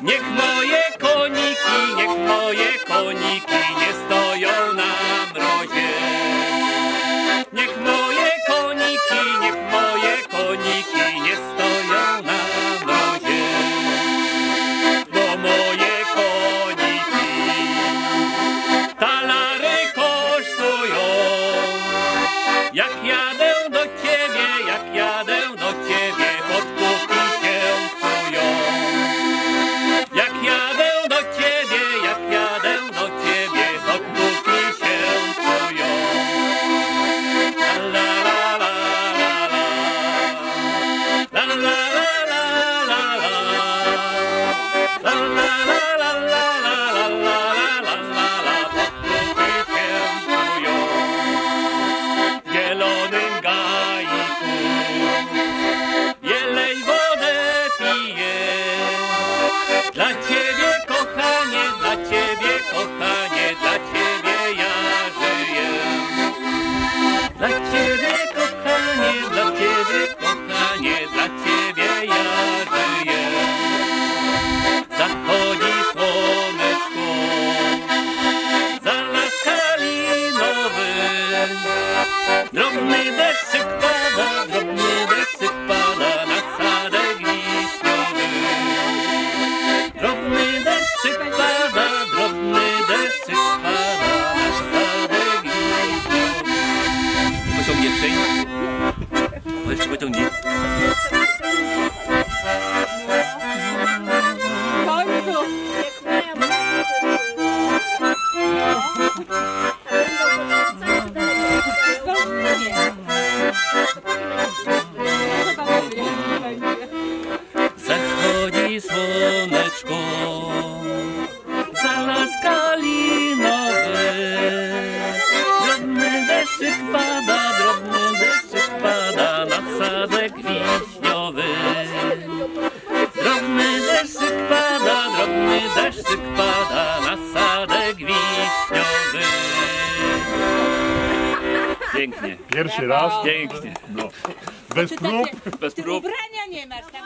Niech ma Drobny deszczyk pada, drobny deszczyk pada na sadek wiśniowy. Drobny deszczyk pada, drobny deszczyk pada na sadek wiśniowy. Pociągnie jeszcze O, Słoneczko, zaraz kalinowy. Drobny deszczyk pada, drobny deszczyk pada na sadek wiśniowy. Drobny deszczyk pada, drobny deszczyk pada na sadek wiśniowy. Pięknie, Pierwszy raz, pięknie. no. bez prób. Bez prób. ubrania nie masz tam.